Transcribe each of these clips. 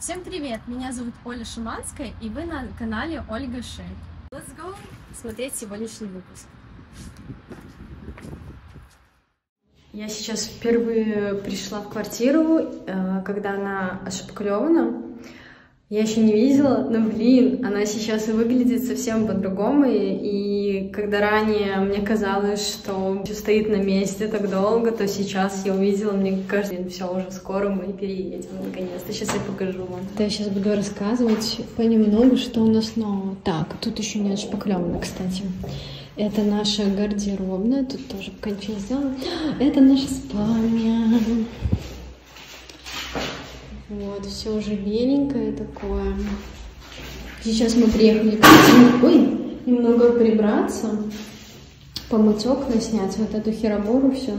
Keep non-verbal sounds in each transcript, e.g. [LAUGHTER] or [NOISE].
Всем привет! Меня зовут Оля Шуманская, и вы на канале Ольга Шей. Let's go смотреть сегодняшний выпуск. Я сейчас впервые пришла в квартиру, э, когда она ошибклевана. Я еще не видела, но, блин, она сейчас выглядит совсем по-другому. И когда ранее мне казалось, что все стоит на месте так долго, то сейчас я увидела, мне кажется, все уже скоро мы переедем, наконец-то. Сейчас я покажу вам. Я сейчас буду рассказывать понемногу, что у нас нового. Так, тут еще не отшпаклевано, кстати. Это наша гардеробная, тут тоже не сделано. Это наша спальня. Вот, все уже беленькое такое. Сейчас мы приехали Ой, немного прибраться, помыть окна, снять вот эту херобору, все.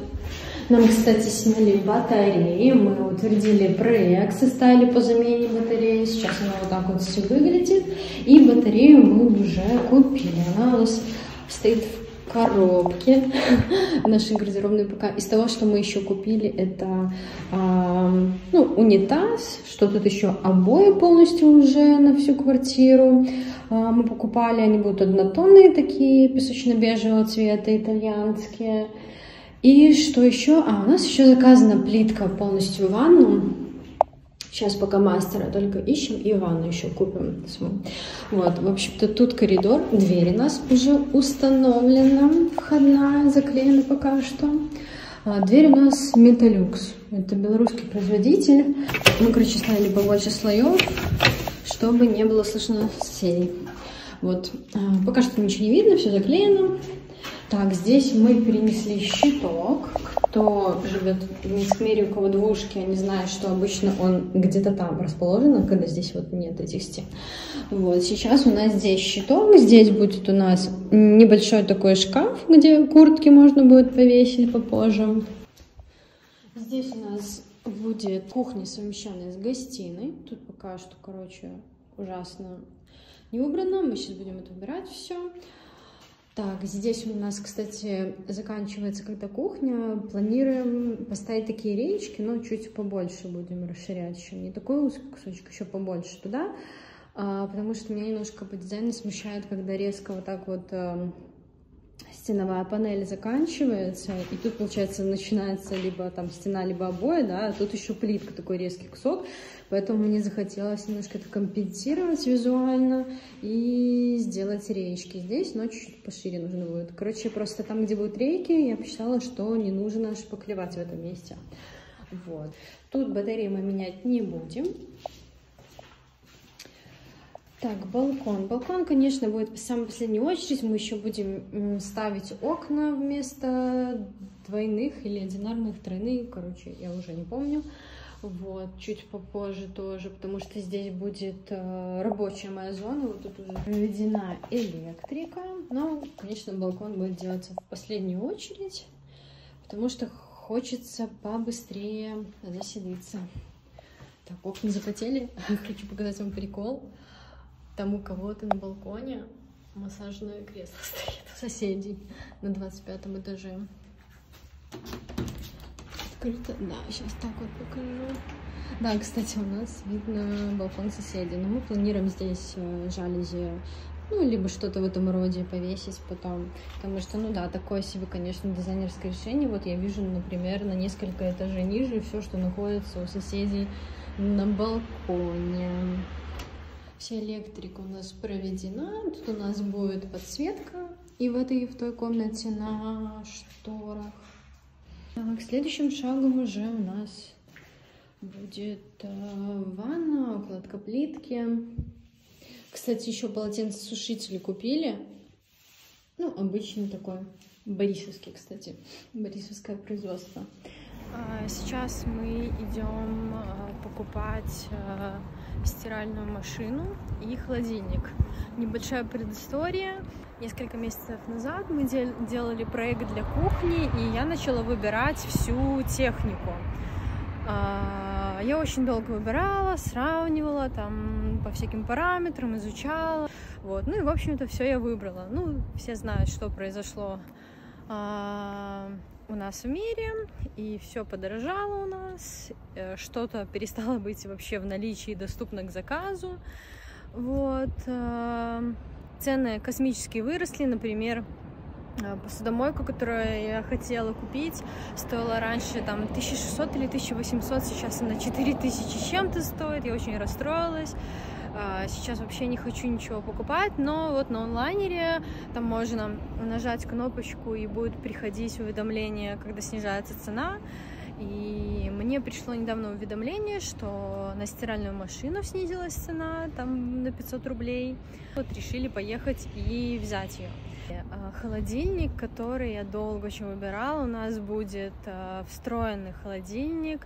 Нам, кстати, сняли батареи, мы утвердили проект, составили по замене батареи. Сейчас она вот так вот все выглядит. И батарею мы уже купили. Она у нас стоит в коробки [LAUGHS] нашей гардеробной пока. Из того, что мы еще купили, это э, ну, унитаз, что тут еще обои полностью уже на всю квартиру. Э, мы покупали, они будут однотонные такие, песочно-бежевого цвета, итальянские. И что еще? А, у нас еще заказана плитка полностью в ванну. Сейчас пока мастера только ищем и ванну еще купим. Вот, в общем-то, тут коридор, дверь у нас уже установлена, входная, заклеена пока что. А, дверь у нас Металюкс, это белорусский производитель. Мы, короче, ставили побольше слоев, чтобы не было слышно соседей. Вот, а, пока что ничего не видно, все заклеено. Так, здесь мы перенесли щиток. Кто живет в Минскмере, у кого двушки, они знают, что обычно он где-то там расположен, когда здесь вот нет этих стен. Вот, сейчас у нас здесь щиток, здесь будет у нас небольшой такой шкаф, где куртки можно будет повесить попозже. Здесь у нас будет кухня, совмещенная с гостиной. Тут пока что, короче, ужасно не убрано. Мы сейчас будем это убирать все. Так, здесь у нас, кстати, заканчивается когда кухня. Планируем поставить такие речки, но чуть побольше будем расширять еще. Не такой узкий кусочек, еще побольше туда. А, потому что меня немножко по дизайну смущает, когда резко вот так вот а, стеновая панель заканчивается, и тут, получается, начинается либо там стена, либо обои, да, а тут еще плитка, такой резкий кусок, поэтому мне захотелось немножко это компенсировать визуально и сделать речки здесь, но чуть-чуть пошире нужно будет. Короче, просто там, где будут рейки, я посчитала, что не нужно шпаклевать в этом месте. Вот. Тут батареи мы менять не будем. Так, балкон. Балкон, конечно, будет в самой последней очередь. Мы еще будем ставить окна вместо двойных или одинарных, тройных. Короче, я уже не помню. Вот, чуть попозже тоже, потому что здесь будет э, рабочая моя зона. Вот тут уже проведена электрика. Но, конечно, балкон будет делаться в последнюю очередь, потому что хочется побыстрее заселиться. Так, окна запотели. [LAUGHS] Хочу показать вам прикол. Там у кого-то на балконе массажное кресло [LAUGHS] стоит у соседей на 25 этаже. Открыто. Да, сейчас так вот покажу. Да, кстати, у нас видно балкон соседей, но мы планируем здесь э, жалюзи, ну, либо что-то в этом роде повесить потом. Потому что, ну да, такое себе, конечно, дизайнерское решение. Вот я вижу, например, на несколько этажей ниже все, что находится у соседей на балконе. Вся электрика у нас проведена. Тут у нас будет подсветка. И в этой и в той комнате на шторах. Так, следующим шагом уже у нас будет э, ванна, укладка плитки. Кстати, еще полотенцесушители купили. Ну, обычный такой, борисовский, кстати, борисовское производство. А, сейчас мы идем а, покупать а, стиральную машину и холодильник. Небольшая предыстория. Несколько месяцев назад мы делали проект для кухни, и я начала выбирать всю технику. Я очень долго выбирала, сравнивала там по всяким параметрам, изучала. Вот. Ну и, в общем-то, все я выбрала. Ну, все знают, что произошло у нас в мире, и все подорожало у нас, э, что-то перестало быть вообще в наличии доступно к заказу. Вот. Э, цены космически выросли, например, э, посудомойку, которую я хотела купить, стоила раньше там 1600 или 1800, сейчас она 4000 чем-то стоит, я очень расстроилась. А, сейчас вообще не хочу ничего покупать, но вот на онлайнере там можно нажать кнопочку и будет приходить уведомление, когда снижается цена. И мне пришло недавно уведомление, что на стиральную машину снизилась цена там на 500 рублей. Вот решили поехать и взять ее. А, холодильник, который я долго очень выбирала, у нас будет а, встроенный холодильник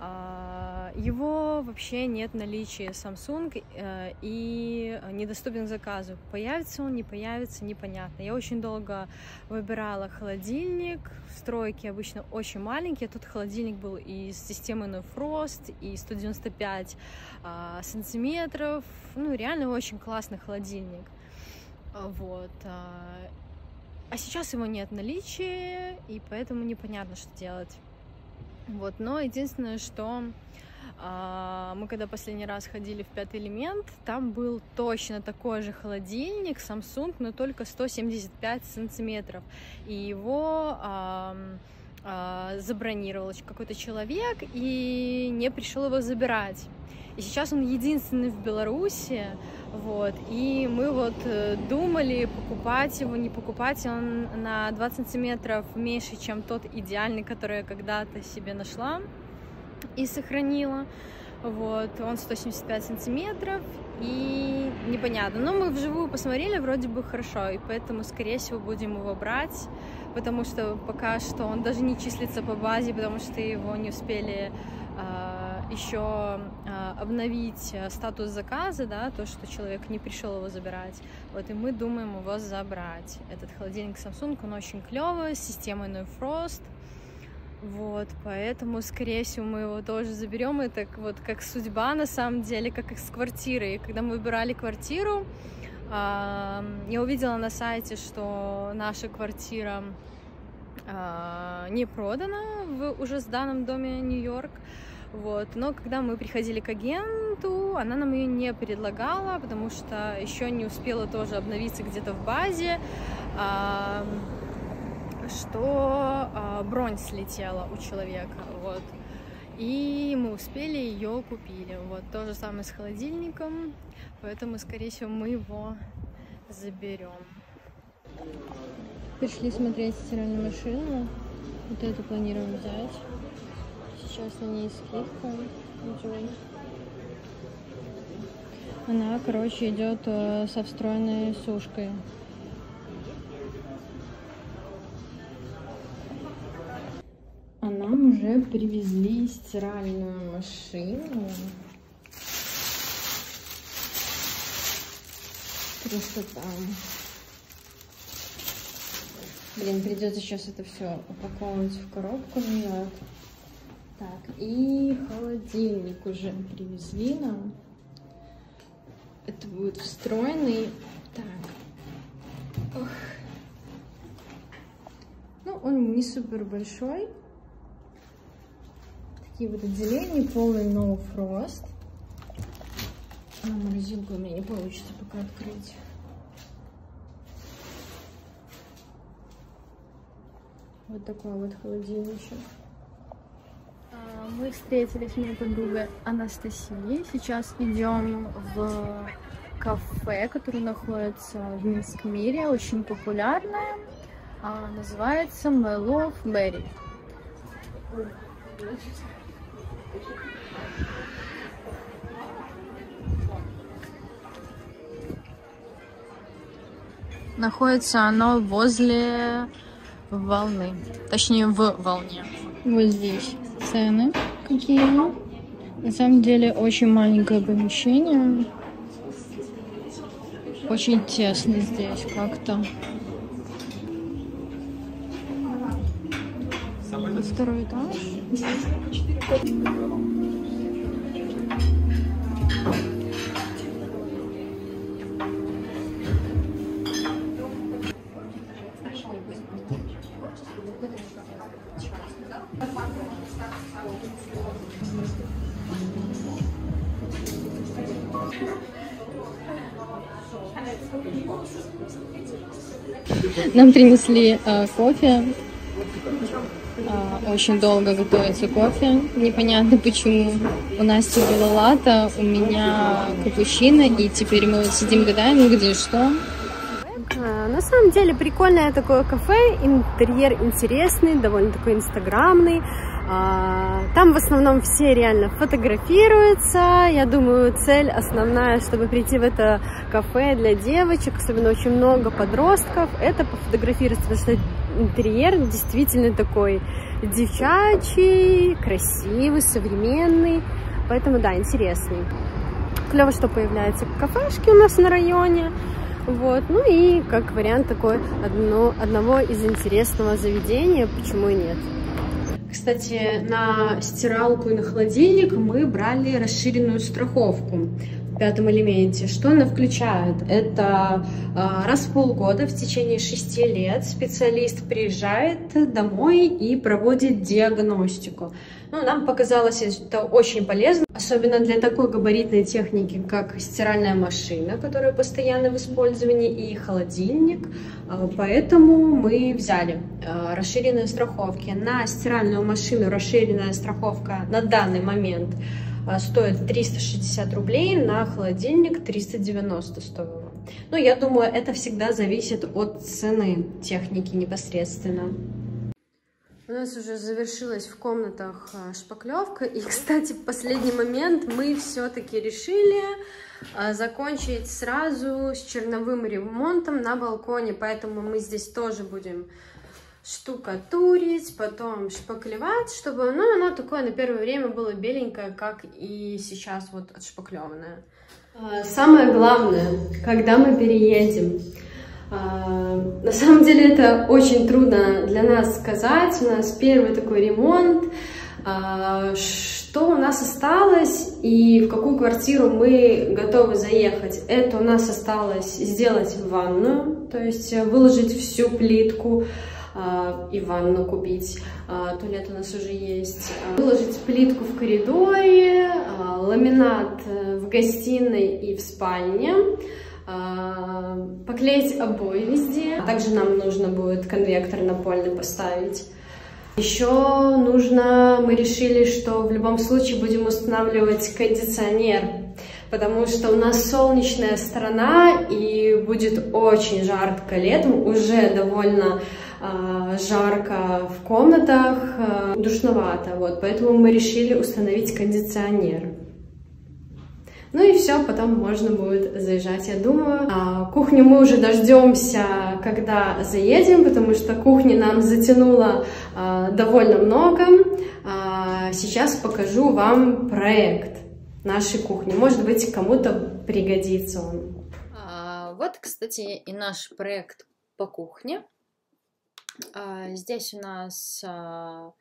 его вообще нет наличия Samsung э, и недоступен к заказу. Появится он, не появится, непонятно. Я очень долго выбирала холодильник. Стройки обычно очень маленькие. Тут холодильник был и с системой No Frost, и 195 а, сантиметров. Ну, реально очень классный холодильник. Вот. А, а сейчас его нет наличия, и поэтому непонятно, что делать. Вот, но единственное, что а, мы когда последний раз ходили в пятый элемент, там был точно такой же холодильник Samsung, но только 175 сантиметров. И его а, забронировал какой-то человек и не пришел его забирать. И сейчас он единственный в Беларуси, вот, и мы вот э, думали, покупать его, не покупать, он на 20 сантиметров меньше, чем тот идеальный, который я когда-то себе нашла и сохранила, вот, он 175 сантиметров, и непонятно, но мы вживую посмотрели, вроде бы хорошо, и поэтому, скорее всего, будем его брать, потому что пока что он даже не числится по базе, потому что его не успели а, еще а, обновить э, статус заказа, да, то, что человек не пришел его забирать. Вот, и мы думаем его забрать. Этот холодильник Samsung, он очень клевый, с системой No Frost. Вот, поэтому, скорее всего, мы его тоже заберем. Это вот как судьба, на самом деле, как с квартирой. Когда мы выбирали квартиру, а, я увидела на сайте, что наша квартира не продана в уже сданном доме Нью-Йорк. Вот. Но когда мы приходили к агенту, она нам ее не предлагала, потому что еще не успела тоже обновиться где-то в базе, что а, бронь слетела у человека. Вот. И мы успели ее купили. Вот то же самое с холодильником, поэтому, скорее всего, мы его заберем. Пришли смотреть стиральную машину. Вот эту планируем взять. Сейчас на ней скидка идет. Она, короче, идет э, со встроенной сушкой. А нам уже привезли стиральную машину. Просто там. Блин, придется сейчас это все упаковывать в коробку назад. Так, и холодильник уже привезли нам. Это будет встроенный. Так. Ох. Ну, он не супер большой. Такие вот отделения, полный no frost. А морозилку у меня не получится пока открыть. Вот такой вот холодильничек. Мы встретились с моей подругой Анастасией. Сейчас идем в кафе, которое находится в Минском мире, очень популярное. А, называется My Love Berry. Находится оно возле волны, точнее в волне. Вот здесь цены какие. На самом деле очень маленькое помещение. Очень тесно здесь как-то. Второй этаж. Нам принесли э, кофе. Э, очень долго готовится кофе. Непонятно почему. У Насти было лата, у меня капучино, и теперь мы вот сидим гадаем, где что. А, на самом деле прикольное такое кафе, интерьер интересный, довольно такой инстаграмный. А, там в основном все реально фотографируются. Я думаю, цель основная, чтобы прийти в это кафе для девочек, особенно очень много подростков, это пофотографироваться, потому что интерьер действительно такой девчачий, красивый, современный. Поэтому, да, интересный. Клево, что появляются кафешки у нас на районе. Вот. Ну и как вариант такой одно, одного из интересного заведения, почему и нет. Кстати, на стиралку и на холодильник мы брали расширенную страховку пятом элементе. Что она включает? Это э, раз в полгода в течение шести лет специалист приезжает домой и проводит диагностику. Ну, нам показалось это очень полезно, особенно для такой габаритной техники, как стиральная машина, которая постоянно в использовании, и холодильник. А, поэтому мы взяли а, расширенные страховки. На стиральную машину расширенная страховка на данный момент а, стоит 360 рублей, на холодильник 390 стоило. Ну, я думаю, это всегда зависит от цены техники непосредственно. У нас уже завершилась в комнатах э, шпаклевка. И, [LAUGHS] кстати, в последний момент мы все-таки решили э, закончить сразу с черновым ремонтом на балконе. Поэтому мы здесь тоже будем штукатурить, потом шпаклевать, чтобы ну, оно такое на первое время было беленькое, как и сейчас вот отшпаклеванное. А, самое главное, когда мы переедем, а, на самом деле это очень трудно для нас сказать. У нас первый такой ремонт. А, что у нас осталось и в какую квартиру мы готовы заехать? Это у нас осталось сделать ванну, то есть выложить всю плитку и ванну купить. Туалет у нас уже есть. Выложить плитку в коридоре, ламинат в гостиной и в спальне. А, поклеить обои везде. Также нам нужно будет конвектор напольный поставить. Еще нужно, мы решили, что в любом случае будем устанавливать кондиционер, потому что у нас солнечная сторона и будет очень жарко летом, уже довольно э, жарко в комнатах, э, душновато, вот, поэтому мы решили установить кондиционер. Ну и все, потом можно будет заезжать, я думаю. А, кухню мы уже дождемся, когда заедем, потому что кухни нам затянуло а, довольно много. А, сейчас покажу вам проект нашей кухни. Может быть, кому-то пригодится он. А, вот, кстати, и наш проект по кухне. А, здесь у нас а,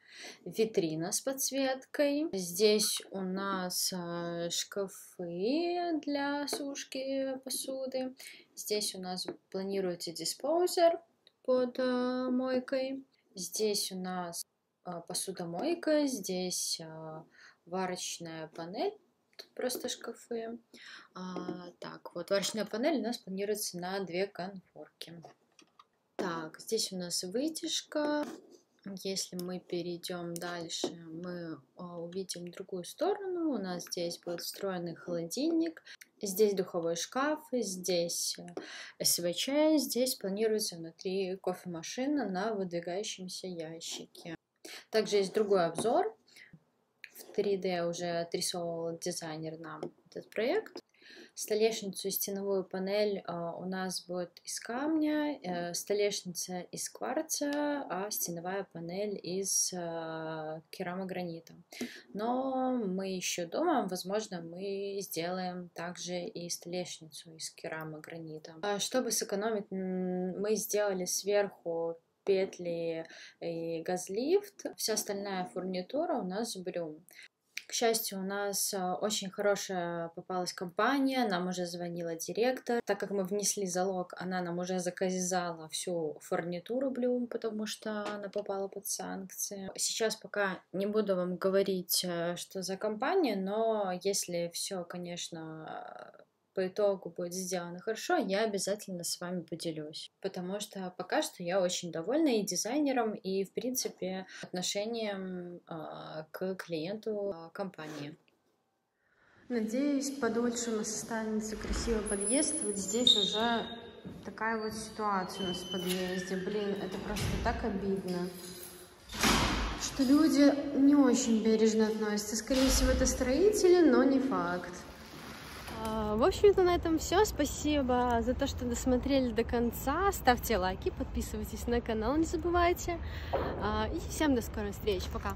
витрина с подсветкой. Здесь у нас а, шкафы для сушки посуды. Здесь у нас планируется диспоузер под мойкой. Здесь у нас посудомойка, здесь варочная панель, просто шкафы. А, так, вот варочная панель у нас планируется на две конфорки. Так, здесь у нас вытяжка. Если мы перейдем дальше, мы а, увидим другую сторону. У нас здесь будет встроенный холодильник. Здесь духовой шкаф, здесь э, СВЧ, здесь планируется внутри кофемашина на выдвигающемся ящике. Также есть другой обзор. В 3D уже отрисовал дизайнер нам этот проект. Столешницу и стеновую панель а, у нас будет из камня, э, столешница из кварца, а стеновая панель из а, керамогранита. Но мы еще думаем, возможно, мы сделаем также и столешницу из керамогранита. А чтобы сэкономить, мы сделали сверху петли и газлифт. Вся остальная фурнитура у нас брюм. К счастью, у нас а, очень хорошая попалась компания, нам уже звонила директор. Так как мы внесли залог, она нам уже заказала всю фурнитуру Bloom, потому что она попала под санкции. Сейчас пока не буду вам говорить, э, что за компания, но если все, конечно, по итогу будет сделано хорошо, я обязательно с вами поделюсь. Потому что пока что я очень довольна и дизайнером, и, в принципе, отношением э, к клиенту э, компании. Надеюсь, подольше у нас останется красивый подъезд. Вот здесь уже такая вот ситуация у нас в подъезде. Блин, это просто так обидно что люди не очень бережно относятся. Скорее всего, это строители, но не факт. А, в общем-то, на этом все. Спасибо за то, что досмотрели до конца. Ставьте лайки, подписывайтесь на канал, не забывайте. А, и всем до скорой встречи. Пока!